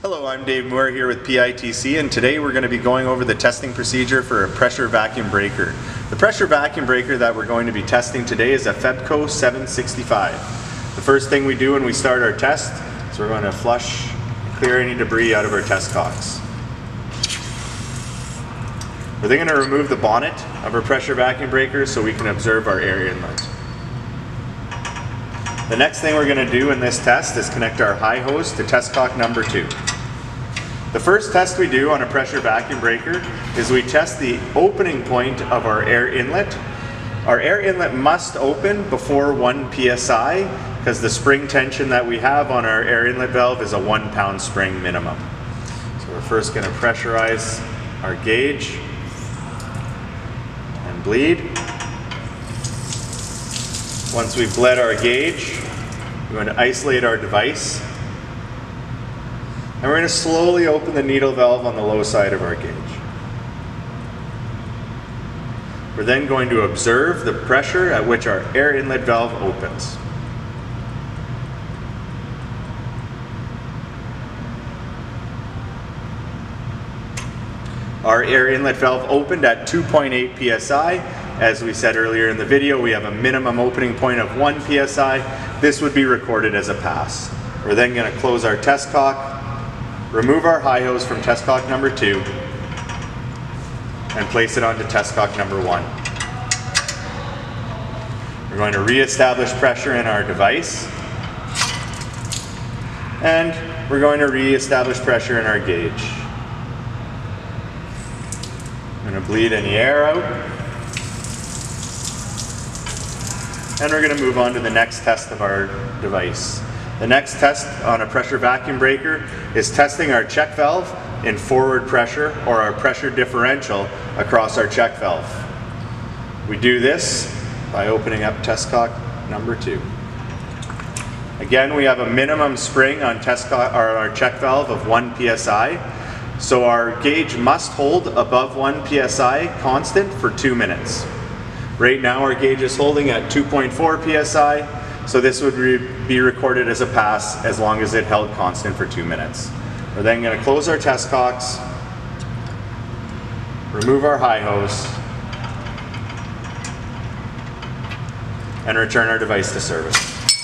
Hello, I'm Dave Moore here with PITC and today we're going to be going over the testing procedure for a pressure vacuum breaker. The pressure vacuum breaker that we're going to be testing today is a Febco 765. The first thing we do when we start our test is we're going to flush clear any debris out of our test cocks. We're then going to remove the bonnet of our pressure vacuum breaker so we can observe our air inlet. The next thing we're going to do in this test is connect our high hose to test cock number two. The first test we do on a pressure vacuum breaker is we test the opening point of our air inlet. Our air inlet must open before 1 psi because the spring tension that we have on our air inlet valve is a one pound spring minimum. So we're first going to pressurize our gauge and bleed. Once we've bled our gauge, we're going to isolate our device. And we're going to slowly open the needle valve on the low side of our gauge. We're then going to observe the pressure at which our air inlet valve opens. Our air inlet valve opened at 2.8 psi. As we said earlier in the video, we have a minimum opening point of 1 psi. This would be recorded as a pass. We're then going to close our test cock, remove our high hose from test cock number 2, and place it onto test cock number 1. We're going to re-establish pressure in our device, and we're going to re-establish pressure in our gauge. I'm going to bleed any air out. And we're going to move on to the next test of our device. The next test on a pressure vacuum breaker is testing our check valve in forward pressure or our pressure differential across our check valve. We do this by opening up test cock number two. Again, we have a minimum spring on test our check valve of 1 psi. So our gauge must hold above 1 psi constant for two minutes. Right now our gauge is holding at 2.4 psi, so this would re be recorded as a pass as long as it held constant for two minutes. We're then going to close our test cocks, remove our high hose, and return our device to service.